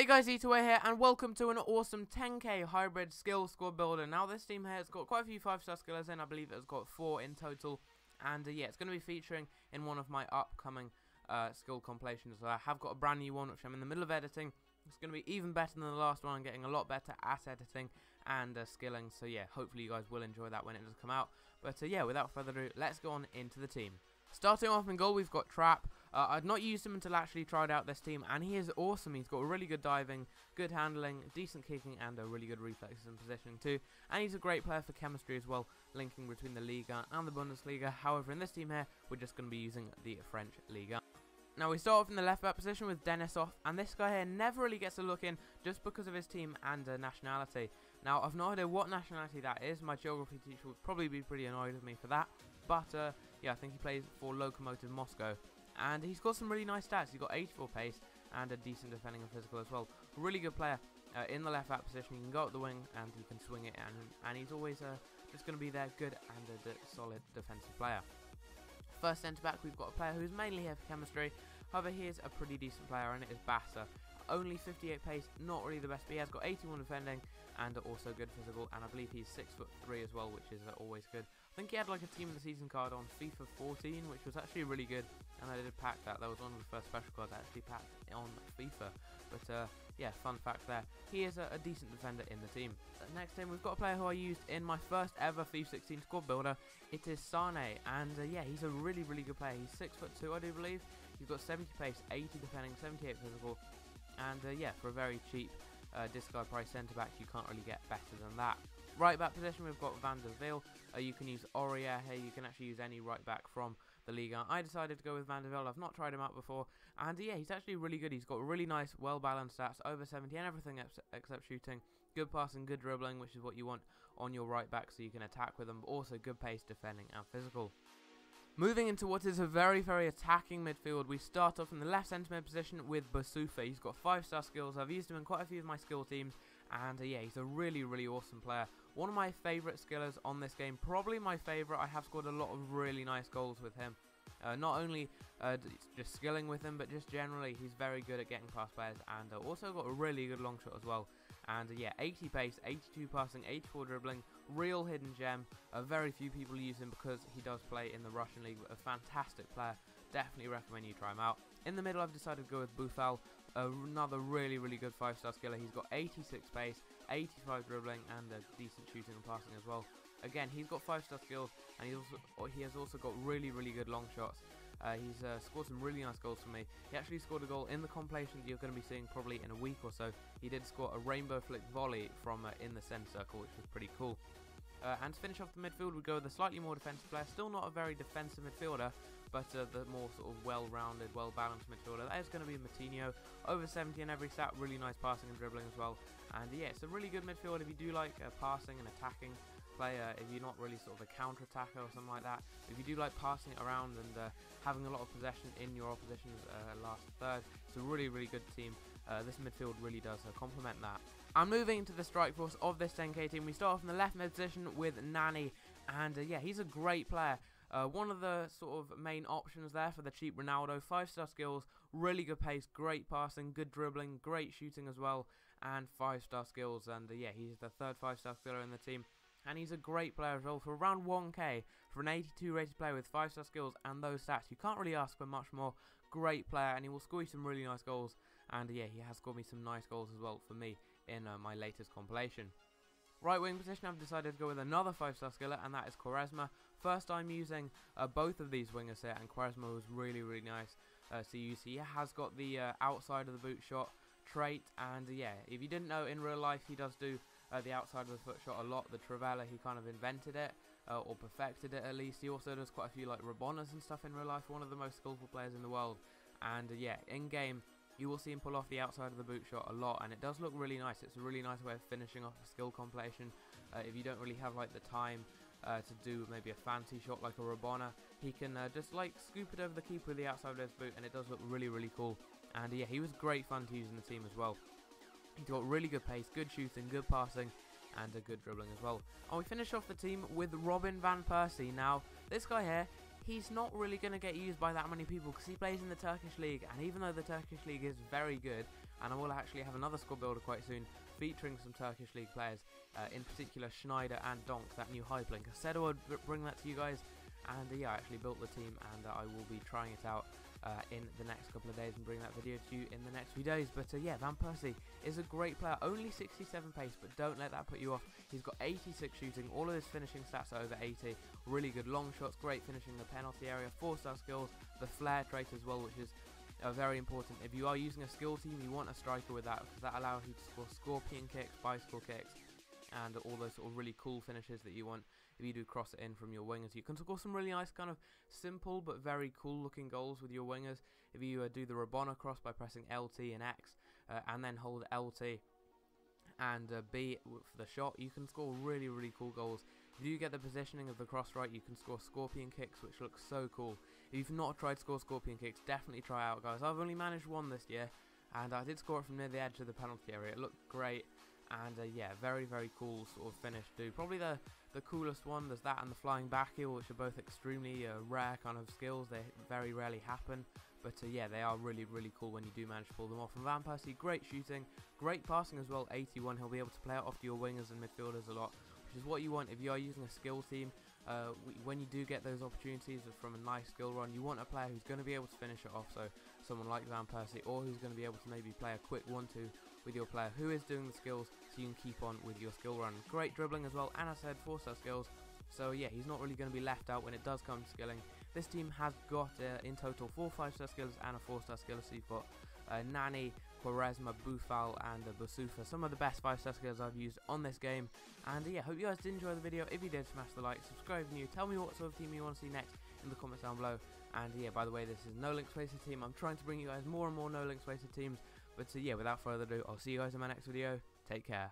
Hey guys, E2A here, and welcome to an awesome 10k hybrid skill squad builder. Now this team here has got quite a few 5-star skillers in, I believe it's got 4 in total. And uh, yeah, it's going to be featuring in one of my upcoming uh, skill compilations. So I have got a brand new one, which I'm in the middle of editing. It's going to be even better than the last one, I'm getting a lot better at editing and uh, skilling. So yeah, hopefully you guys will enjoy that when it does come out. But uh, yeah, without further ado, let's go on into the team. Starting off in goal, we've got Trapp. Uh, I'd not used him until I actually tried out this team, and he is awesome. He's got really good diving, good handling, decent kicking, and a really good reflexes and positioning too. And he's a great player for chemistry as well, linking between the Liga and the Bundesliga. However, in this team here, we're just going to be using the French Liga. Now we start off in the left back position with Denisov, and this guy here never really gets a look in just because of his team and uh, nationality. Now I've no idea what nationality that is, my geography teacher would probably be pretty annoyed with me for that, but uh, yeah I think he plays for Lokomotiv Moscow. And he's got some really nice stats, he's got 84 pace and a decent defending and physical as well. Really good player uh, in the left back position, you can go up the wing and you can swing it and, and he's always uh, just going to be there, good and a solid defensive player. First centre back, we've got a player who's mainly here for chemistry. However, he is a pretty decent player, and it is Bassa. Only 58 pace, not really the best, but he has got 81 defending and also good physical. And I believe he's six foot three as well, which is uh, always good. I think he had like a team of the season card on FIFA 14, which was actually really good. And I did pack that. That was one of the first special cards I actually packed on FIFA. But uh, yeah, fun fact there. He is a, a decent defender in the team. Uh, next team, we've got a player who I used in my first ever FIFA 16 squad builder. It is Sané, and uh, yeah, he's a really, really good player. He's six foot two, I do believe. He's got 70 pace, 80 defending, 78 physical, and uh, yeah, for a very cheap uh, discard price centre back, you can't really get better than that. Right back position, we've got Van der Wiel. Uh, you can use Aurier here. You can actually use any right back from the league. I decided to go with Van der Wiel. I've not tried him out before. And yeah, he's actually really good. He's got really nice, well-balanced stats. Over 70 and everything except shooting. Good passing, good dribbling, which is what you want on your right back so you can attack with them. But also good pace, defending, and physical. Moving into what is a very, very attacking midfield, we start off in the left centre mid position with Boussoufa. He's got 5-star skills. I've used him in quite a few of my skill teams, and uh, yeah, he's a really, really awesome player. One of my favourite skillers on this game, probably my favourite. I have scored a lot of really nice goals with him. Uh, not only uh, just skilling with him, but just generally, he's very good at getting past players, and uh, also got a really good long shot as well. And uh, yeah, 80 pace, 82 passing, 84 dribbling, real hidden gem. Uh, very few people use him because he does play in the Russian league. A fantastic player. Definitely recommend you try him out. In the middle, I've decided to go with Boufal, another really, really good 5-star skiller. He's got 86 pace, 85 dribbling, and a decent shooting and passing as well. Again, he's got 5-star skills, and he also he has also got really, really good long shots. Uh, he's uh, scored some really nice goals for me. He actually scored a goal in the compilation that you're going to be seeing probably in a week or so. He did score a rainbow flick volley from uh, in the centre circle, which was pretty cool. Uh, and to finish off the midfield, we go with a slightly more defensive player. Still not a very defensive midfielder, but uh, the more sort of well-rounded, well-balanced midfielder. That is going to be Moutinho. Over 70 in every stat, really nice passing and dribbling as well. And yeah, it's a really good midfield if you do like uh, passing and attacking player, if you're not really sort of a counter-attacker or something like that. If you do like passing it around and uh, having a lot of possession in your opposition's uh, last third, it's a really, really good team. Uh, this midfield really does complement that. I'm moving into the strike force of this 10k team. We start off in the left mid position with Nani, and uh, yeah, he's a great player. Uh, one of the sort of main options there for the cheap Ronaldo, 5-star skills, really good pace, great passing, good dribbling, great shooting as well, and 5-star skills, and uh, yeah, he's the third 5-star skiller in the team. And he's a great player as well for around 1k for an 82 rated player with 5 star skills and those stats. You can't really ask for much more. Great player and he will score you some really nice goals. And yeah, he has scored me some nice goals as well for me in uh, my latest compilation. Right wing position, I've decided to go with another 5-star skiller, and that is Quaresma. First time using uh, both of these wingers here, and Quaresma was really, really nice uh, to use. He has got the uh, outside of the boot shot trait, and uh, yeah, if you didn't know, in real life he does do uh, the outside of the foot shot a lot. The Trivela, he kind of invented it, uh, or perfected it at least. He also does quite a few like Rabonas and stuff in real life, one of the most skillful players in the world. And yeah, in-game, you will see him pull off the outside of the boot shot a lot and it does look really nice it's a really nice way of finishing off a skill compilation uh, if you don't really have like the time uh, to do maybe a fancy shot like a Rabona he can uh, just like scoop it over the keeper with the outside of his boot and it does look really really cool and yeah he was great fun to use in the team as well he's got really good pace good shooting good passing and a good dribbling as well. And we finish off the team with Robin Van Persie. Now, this guy here, he's not really going to get used by that many people because he plays in the Turkish league and even though the Turkish league is very good and I will actually have another squad builder quite soon featuring some Turkish League players, uh, in particular Sneijder and Donk, that new link. I said I would bring that to you guys, and uh, yeah, I actually built the team, and uh, I will be trying it out uh, in the next couple of days and bring that video to you in the next few days. But uh, yeah, Van Persie is a great player, only 67 pace, but don't let that put you off. He's got 86 shooting, all of his finishing stats are over 80, really good long shots, great finishing the penalty area, 4-star skills, the flair trait as well, which is uh, very important. If you are using a skill team, you want a striker with that because that allows you to score scorpion kicks, bicycle kicks, and all those sort of really cool finishes that you want if you do cross it in from your wingers. You can score some really nice kind of simple but very cool looking goals with your wingers. If you uh, do the Rabona cross by pressing LT and X uh, and then hold LT and uh, B for the shot, you can score really really cool goals. If you get the positioning of the cross right, you can score scorpion kicks, which looks so cool. If you've not tried score scorpion kicks, definitely try out, guys. I've only managed one this year, and I did score it from near the edge of the penalty area. It looked great, and uh, yeah, very very cool sort of finish too. Probably the the coolest one. There's that and the flying back heel, which are both extremely uh, rare kind of skills. They very rarely happen. But uh, yeah, they are really, really cool when you do manage to pull them off. And Van Persie, great shooting, great passing as well, 81. He'll be able to play it off to your wingers and midfielders a lot, which is what you want if you are using a skill team. Uh, when you do get those opportunities from a nice skill run, you want a player who's going to be able to finish it off. So someone like Van Persie, or who's going to be able to maybe play a quick one-two with your player who is doing the skills, so you can keep on with your skill run. Great dribbling as well, and I said four-star skills. So yeah, he's not really going to be left out when it does come to skilling. This team has got uh, in total four five-star skills and a four-star skill. So you've got uh, Nani, Quaresma, Boufal, and uh, Boussoufa. Some of the best five-star skills I've used on this game. And uh, yeah, hope you guys did enjoy the video. If you did, smash the like, subscribe if new. Tell me what sort of team you want to see next in the comments down below. And yeah, by the way, this is No Links Wasted Team. I'm trying to bring you guys more and more No Links Wasted teams. But uh, yeah, without further ado, I'll see you guys in my next video. Take care.